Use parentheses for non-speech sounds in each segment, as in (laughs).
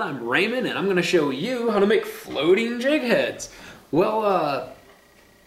I'm Raymond and I'm to show you how to make floating jig heads. Well, uh,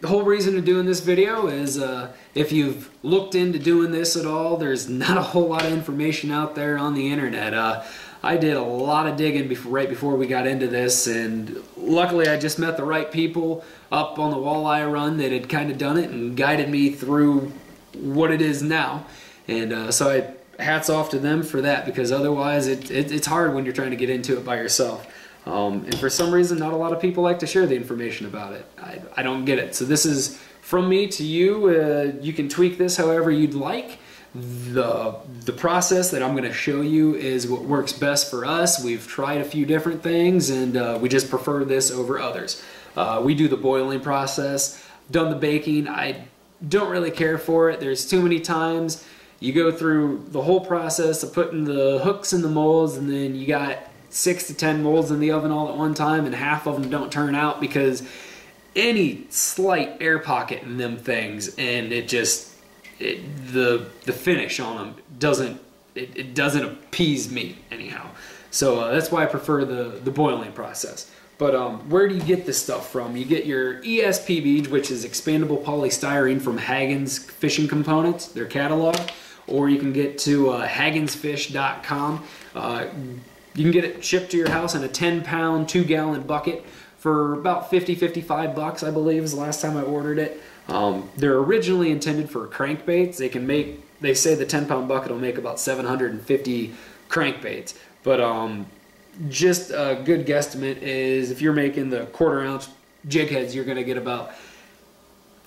the whole reason of doing this video is uh, if you've looked into doing this at all, there's (laughs) not a whole lot of information out there on the internet. Uh, I did a lot of digging before, right before we got into this and luckily I just met the right people up on the walleye run that had kind of done it and guided me through what it is now. And uh, so I hats off to them for that because otherwise it, it, it's hard when you're trying to get into it by yourself. Um, and for some reason, not a lot of people like to share the information about it. I, I don't get it. So this is from me to you. Uh, you can tweak this however you'd like. The, the process that I'm going to show you is what works best for us. We've tried a few different things and uh, we just prefer this over others. Uh, we do the boiling process, done the baking. I don't really care for it. There's too many times you go through the whole process of putting the hooks in the molds and then you got six to ten molds in the oven all at one time and half of them don't turn out because any slight air pocket in them things and it just it, the the finish on them doesn't it, it doesn't appease me anyhow. So uh, that's why I prefer the the boiling process. But um, where do you get this stuff from? You get your ESP which is expandable polystyrene from Hagen's Fishing Components, their catalog or you can get to uh. Uh, you can get it shipped to your house in a 10 pound, two gallon bucket for about 50, 55 bucks, I believe is the last time I ordered it. Um, they're originally intended for crankbaits. They can make, they say the 10 pound bucket will make about 750 crankbaits. But um, just a good guesstimate is if you're making the quarter ounce jig heads, you're going to get about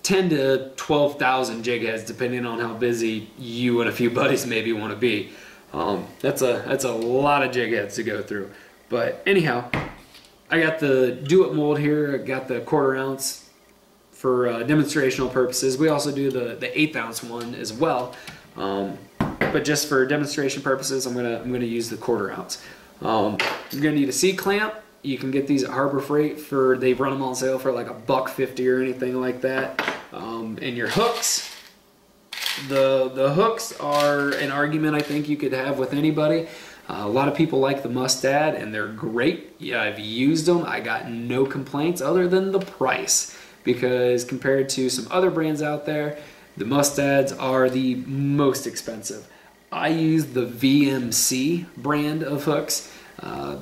10 to 12,000 jig heads depending on how busy you and a few (laughs) buddies maybe want to be. Um, that's a that's a lot of jig heads to go through. But anyhow, I got the do it mold here. I got the quarter ounce for uh, demonstrational purposes. We also do the the eighth ounce one as well. Um, but just for demonstration purposes, I'm gonna I'm gonna use the quarter ounce. Um, you're gonna need a C clamp you can get these at Harbor Freight for they run them on sale for like a buck fifty or anything like that. Um, and your hooks, the the hooks are an argument I think you could have with anybody. Uh, a lot of people like the Mustad and they're great. Yeah, I've used them. I got no complaints other than the price because compared to some other brands out there, the Mustads are the most expensive. I use the VMC brand of hooks. Uh,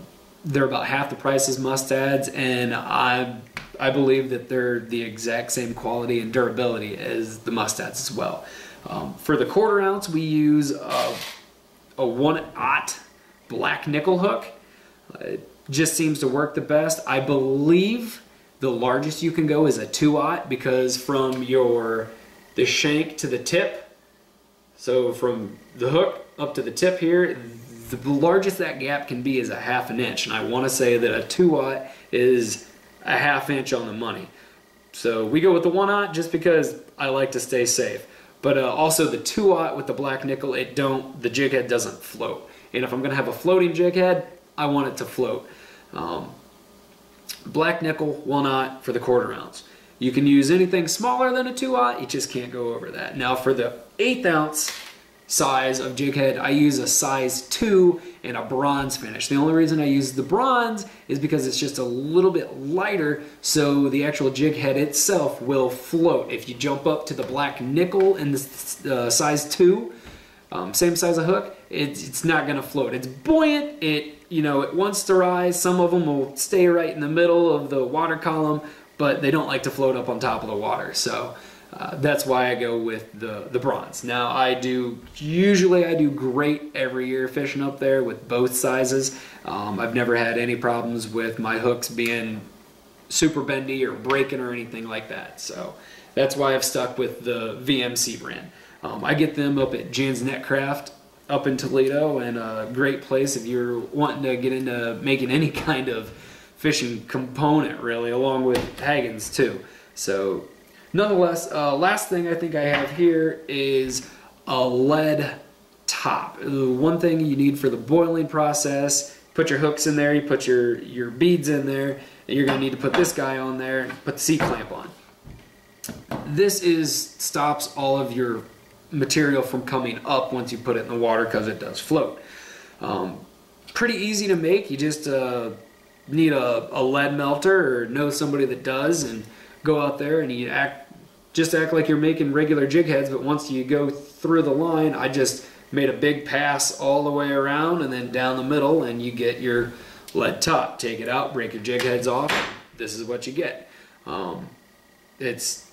they're about half the price as mustads, and I I believe that they're the exact same quality and durability as the mustads as well. Um, for the quarter ounce, we use a, a one aught black nickel hook. It just seems to work the best. I believe the largest you can go is a two aught because from your the shank to the tip, so from the hook up to the tip here, the largest that gap can be is a half an inch, and I want to say that a 2 aught is a half inch on the money. So we go with the 1 aught just because I like to stay safe. But uh, also the 2 aught with the black nickel, it don't the jig head doesn't float. And if I'm going to have a floating jig head, I want it to float. Um, black nickel, 1 aught for the quarter ounce. You can use anything smaller than a 2 aught, you just can't go over that. Now for the eighth ounce, size of jig head, I use a size 2 and a bronze finish. The only reason I use the bronze is because it's just a little bit lighter so the actual jig head itself will float. If you jump up to the black nickel in the uh, size 2, um, same size of hook, it's, it's not going to float. It's buoyant, it you know it wants to rise. Some of them will stay right in the middle of the water column, but they don't like to float up on top of the water. So uh, that's why I go with the, the bronze. Now I do, usually I do great every year fishing up there with both sizes. Um, I've never had any problems with my hooks being super bendy or breaking or anything like that. So that's why I've stuck with the VMC brand. Um, I get them up at Jann's Netcraft up in Toledo and a great place if you're wanting to get into making any (laughs) kind of fishing component really along with Hagen's too. So Nonetheless, uh, last thing I think I have here is a lead top. The one thing you need for the boiling process, put your hooks in there, you put your, your beads in there, and you're gonna need to put this guy on there and put the C-clamp on. This is stops all of your material from coming up once you put it in the water because it does float. Um, pretty easy to make. You just uh, need a, a lead melter or know somebody that does and go out there and you act just act like you're making regular jig heads but once you go through the line I just made a big pass all the way around and then down the middle and you get your lead top take it out break your jig heads off this is what you get um, it's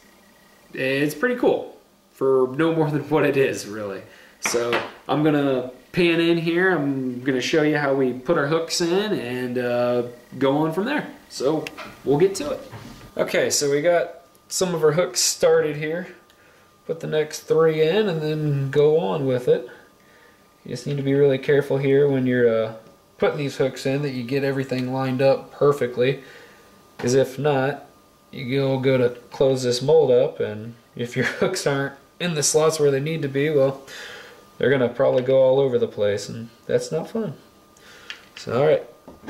it's pretty cool for no more than what it is really so I'm gonna pan in here. I'm to show you how we put our hooks in and uh, go on from there. So we'll get to it. Okay, so we got some of our hooks started here. Put the next three in and then go on with it. You just need to be really careful here when you're uh, putting these hooks in that you get everything lined up perfectly. Because if not, you'll go to close this mold up and if your (laughs) hooks aren't in the slots where they need to be, well, they're gonna probably go all over the place and that's not fun. So all right,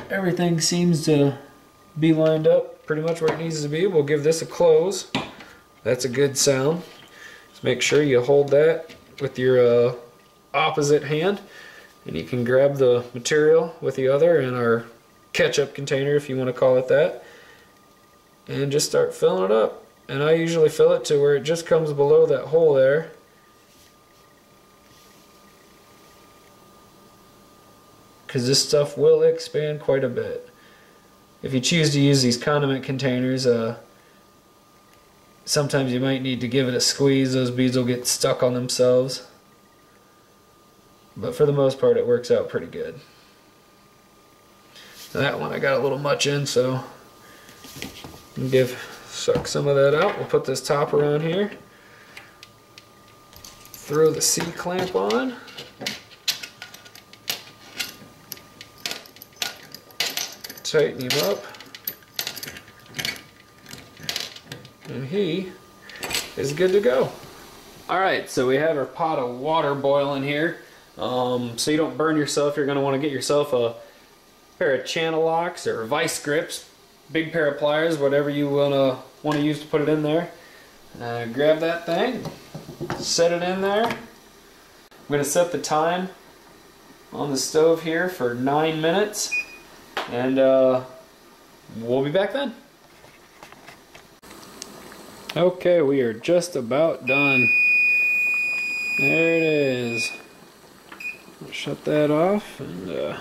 everything seems to be lined up pretty much where it needs to be. We'll give this a close. That's a good sound. Just make sure you hold that with your uh, opposite hand and you can grab the material with the other in our ketchup container if you want to call it that and just start filling it up and I usually fill it to where it just comes below that hole there because this stuff will expand quite a bit. If you choose to use these condiment containers, uh, sometimes you might need to give it a squeeze. Those beads will get stuck on themselves. But for the most part, it works out pretty good. That one I got a little much in, so give suck some of that out. We'll put this topper on here. Throw the C-clamp on. Tighten him up. And he is good to go. Alright, so we have our pot of water boiling here. Um, so you don't burn yourself, you're going to want to get yourself a pair of channel locks or vice grips, big pair of pliers, whatever you want to want to use to put it in there. Uh, grab that thing, set it in there. I'm going to set the time on the stove here for nine minutes. And uh, we'll be back then. Okay, we are just about done. There it is. shut that off and uh,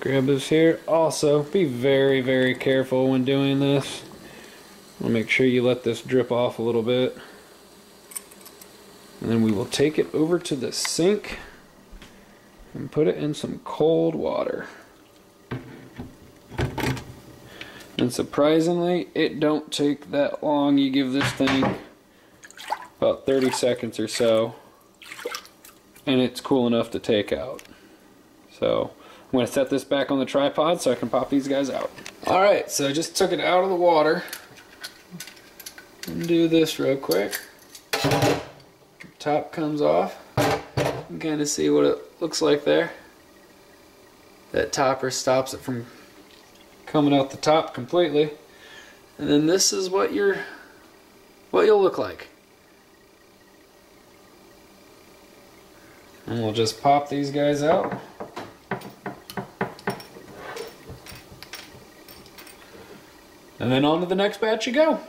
grab this here. Also, be very, very careful when doing this. I'll make sure you let this drip off a little bit. And then we will take it over to the sink and put it in some cold water. And surprisingly, it don't take that long. You give this thing about 30 seconds or so, and it's cool enough to take out. So I'm going to set this back on the tripod so I can pop these guys out. Alright, so I just took it out of the water. And do this real quick. Top comes off. You can kind of see what it looks like there. That topper stops it from coming out the top completely. And then this is what you're what you'll look like. And we'll just pop these guys out. And then on to the next batch you go.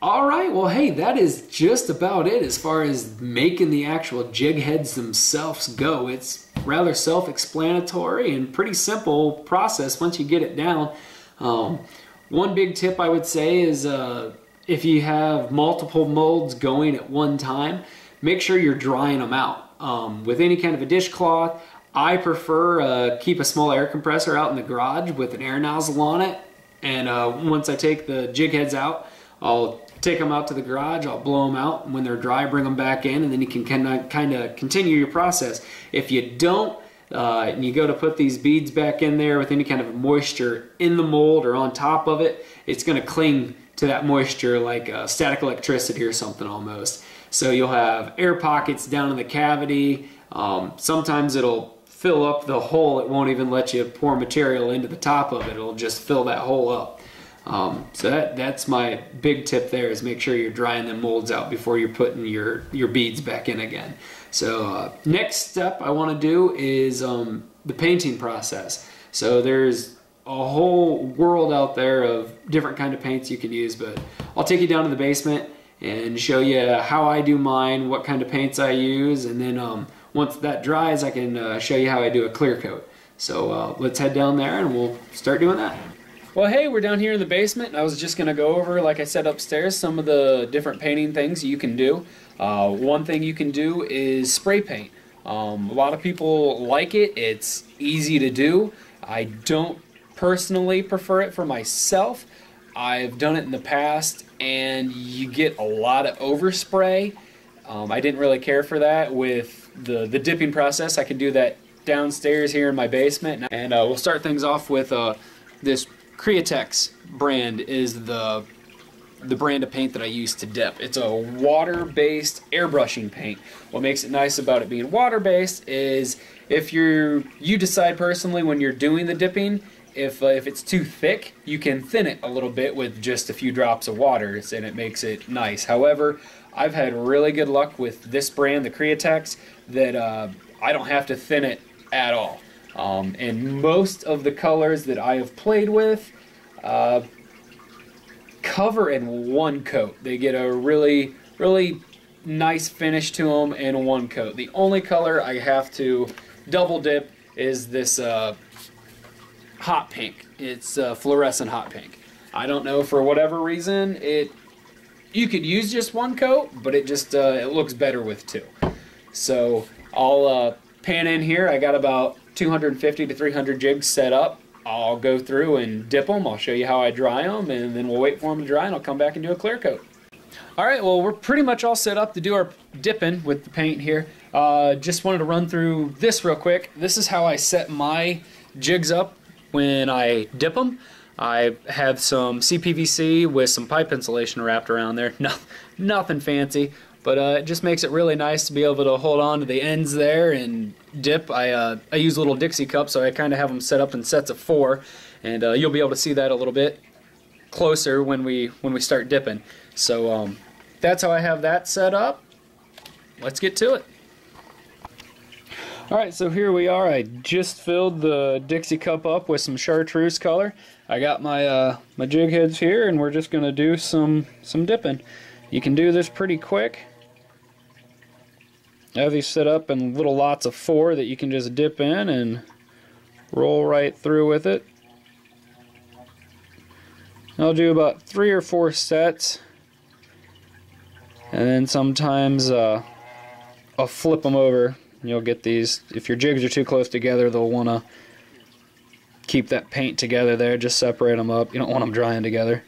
All right, well, hey, that is just about it as far as making the actual jig heads themselves go. It's rather self-explanatory and pretty simple process once you get it down. Um, one big tip I would say is uh, if you have multiple molds going at one time, make sure you're drying them out. Um, with any kind of a dishcloth, I prefer uh, keep a small air compressor out in the garage with an air nozzle on it. And uh, once I take the jig heads out, I'll take them out to the garage, I'll blow them out. And when they're dry, bring them back in, and then you can kind of continue your process. If you don't, uh, and you go to put these beads back in there with any kind of moisture in the mold or on top of it, it's going to cling to that moisture like uh, static electricity or something almost. So you'll have air pockets down in the cavity. Um, sometimes it'll fill up the hole. It won't even let you pour material into the top of it. It'll just fill that hole up. Um, so that, that's my big tip there is make sure you're drying the molds out before you're putting your, your beads back in again. So uh, next step I want to do is um, the painting process. So there's a whole world out there of different kind of paints you can use, but I'll take you down to the basement and show you how I do mine, what kind of paints I use, and then um, once that dries, I can uh, show you how I do a clear coat. So uh, let's head down there and we'll start doing that. Well, hey, we're down here in the basement. I was just going to go over, like I said upstairs, some of the different painting things you can do. Uh, one thing you can do is spray paint. Um, a lot of people like it. It's easy to do. I don't personally prefer it for myself. I've done it in the past, and you get a lot of overspray. Um, I didn't really care for that with the, the dipping process. I can do that downstairs here in my basement. And uh, we'll start things off with uh, this Createx brand is the the brand of paint that I use to dip. It's a water-based airbrushing paint. What makes it nice about it being water-based is if you're you decide personally when you're doing the dipping if uh, if it's too thick, you can thin it a little bit with just a few drops of water, and it makes it nice. However, I've had really good luck with this brand, the Createx, that uh, I don't have to thin it at all. Um, and most of the colors that I have played with uh, cover in one coat. They get a really, really nice finish to them in one coat. The only color I have to double dip is this uh, hot pink. It's uh, fluorescent hot pink. I don't know for whatever reason it. You could use just one coat, but it just uh, it looks better with two. So I'll uh, pan in here. I got about 250 to 300 jigs set up. I'll go through and dip them. I'll show you how I dry them, and then we'll wait for them to dry, and I'll come back and do a clear coat. All right, well, we're pretty much all set up to do our dipping with the paint here. Uh, just wanted to run through this real quick. This is how I set my jigs up when I dip them. I have some CPVC with some pipe insulation wrapped around there. (laughs) No, nothing fancy, but uh, it just makes it really nice to be able to hold on to the ends there and dip. I, uh, I use little Dixie cups, so I kind of have them set up in sets of four, and uh, you'll be able to see that a little bit closer when we when we start dipping. So um, that's how I have that set up. Let's get to it. Alright, so here we are. I just filled the Dixie cup up with some chartreuse color. I got my uh, my jig heads here and we're just going to do some, some dipping. You can do this pretty quick. Have these set up in little lots of four that you can just dip in and roll right through with it. I'll do about three or four sets and then sometimes uh, I'll flip them over You'll get these, if your jigs are too close together, they'll want to keep that paint together there, just separate them up. You don't want them drying together.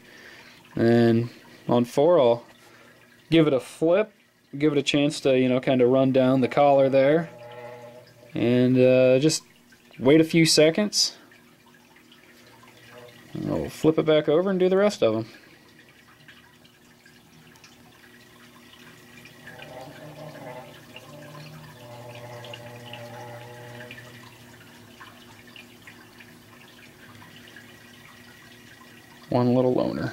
And on four, I'll give it a flip, give it a chance to, you know, kind of run down the collar there. And uh, just wait a few seconds. I'll flip it back over and do the rest of them. one little loner.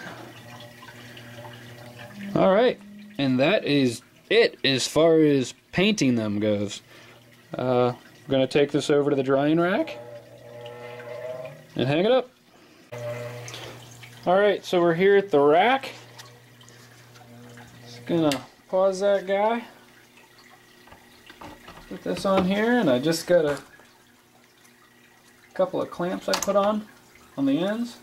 Alright, and that is it as far as painting them goes. Uh, I'm going to take this over to the drying rack and hang it up. Alright, so we're here at the rack. Just going to pause that guy. Put this on here, and I just got a couple of clamps I put on on the ends.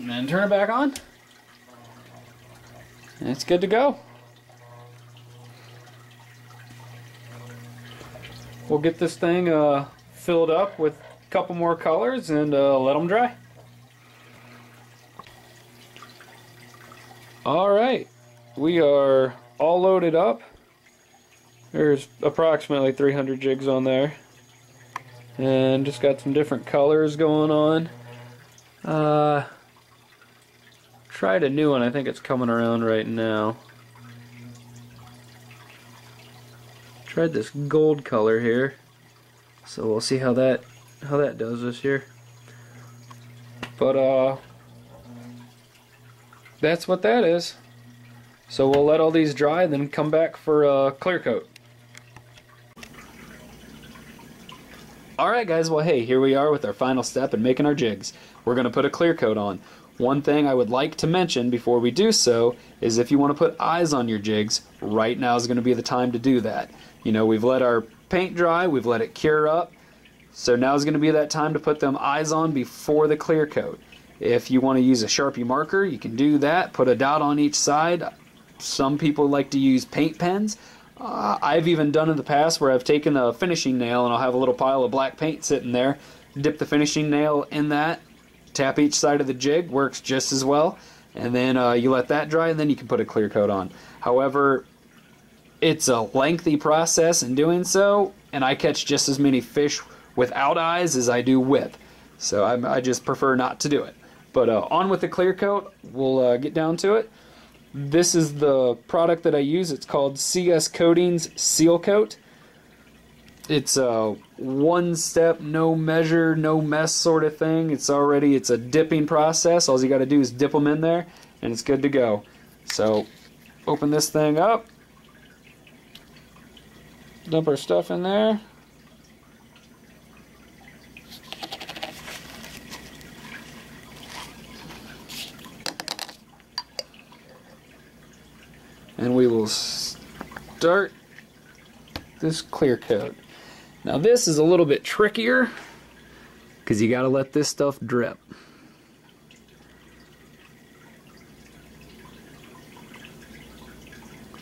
And then turn it back on. And it's good to go. We'll get this thing uh, filled up with a couple more colors and uh, let them dry. Alright, we are all loaded up. There's approximately 300 jigs on there. And just got some different colors going on. Uh, tried a new one. I think it's coming around right now. Tried this gold color here. So we'll see how that how that does this year. But uh that's what that is. So we'll let all these dry then come back for a clear coat. Alright guys, well hey, here we are with our final step in making our jigs. We're going to put a clear coat on. One thing I would like to mention before we do so is if you want to put eyes on your jigs, right now is going to be the time to do that. You know, we've let our paint dry, we've let it cure up, so now is going to be that time to put them eyes on before the clear coat. If you want to use a Sharpie marker, you can do that, put a dot on each side. Some people like to use paint pens. Uh, I've even done in the past where I've taken a finishing nail and I'll have a little pile of black paint sitting there, dip the finishing nail in that, tap each side of the jig, works just as well, and then uh, you let that dry and then you can put a clear coat on. However, it's a lengthy process in doing so, and I catch just as many fish without eyes as I do with. So I, I just prefer not to do it. But uh, on with the clear coat, we'll uh, get down to it. This is the product that I use. It's called CS Coatings Seal Coat. It's a one step, no measure, no mess sort of thing. It's already, it's a dipping process. All you got to do is dip them in there and it's good to go. So open this thing up. Dump our stuff in there. and we will start this clear coat. Now this is a little bit trickier because you got to let this stuff drip.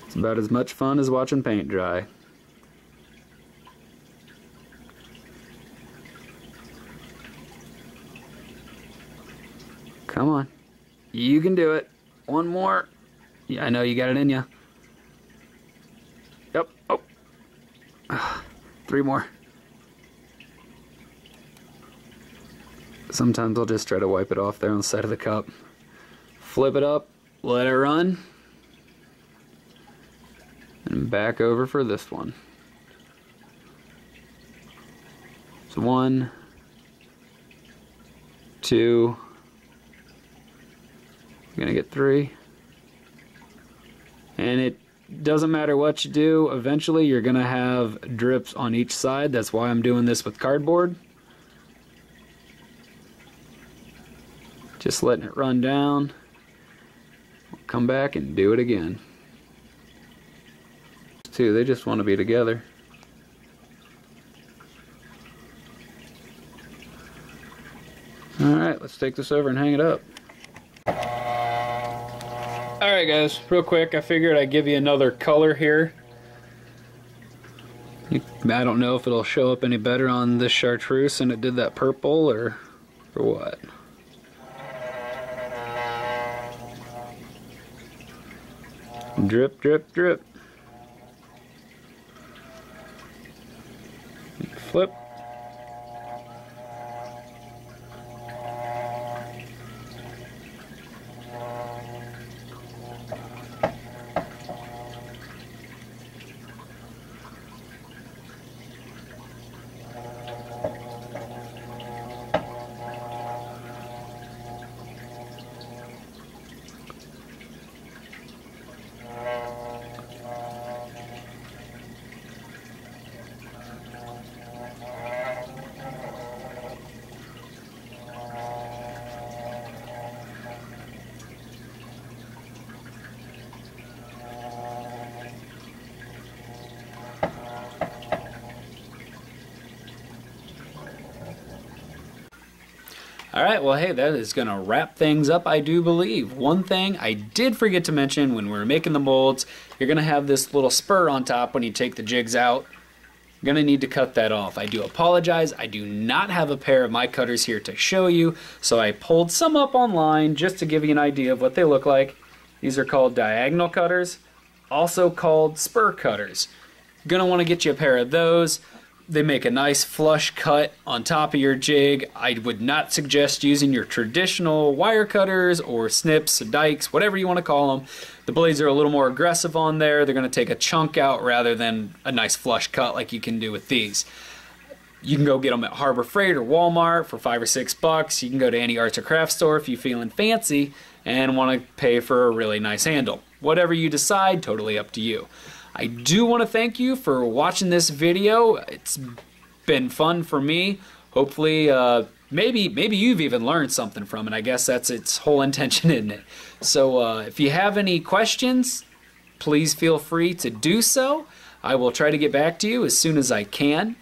It's about as much fun as watching paint dry. Come on. You can do it. One more. Yeah, I know you got it in you. Three more. Sometimes I'll just try to wipe it off there on the side of the cup. Flip it up, let it run, and back over for this one. So one, two, I'm gonna get three and it doesn't matter what you do eventually you're gonna have drips on each side. That's why I'm doing this with cardboard. Just letting it run down. Come back and do it again. Two they just want to be together. Alright let's take this over and hang it up Alright guys, real quick, I figured I'd give you another color here. I don't know if it'll show up any better on this chartreuse and it did that purple or, or what. Drip, drip, drip. Flip. Alright, well hey, that is going to wrap things up, I do believe. One thing I did forget to mention when we were making the molds, you're going to have this little spur on top when you take the jigs out. You're going to need to cut that off. I do apologize, I do not have a pair of my cutters here to show you, so I pulled some up online just to give you an idea of what they look like. These are called diagonal cutters, also called spur cutters. You're going to want to get you a pair of those they make a nice flush cut on top of your jig. I would not suggest using your traditional wire cutters or snips, dikes, whatever you want to call them. The blades are a little more aggressive on there. They're going to take a chunk out rather than a nice flush cut like you can do with these. you can go get them at Harbor Freight or Walmart for five or six bucks. You can go to any arts or craft store if you're feeling fancy and want to pay for a really nice handle. Whatever you decide, totally up to you. I do want to thank you for watching this video. It's been fun for me. Hopefully, uh, maybe maybe you've even learned something from it. I guess that's its whole (laughs) intention, isn't it? So uh, if you have any questions, please feel free to do so. I will try to get back to you as soon as I can.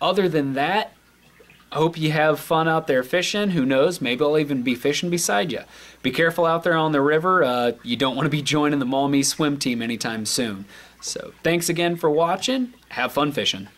Other than that, I hope you have fun out there fishing. Who knows? Maybe I'll even be fishing beside you. Be careful out there on the river. Uh, you don't want to be joining the Maumee swim team anytime soon. So thanks again for watching. Have fun fishing.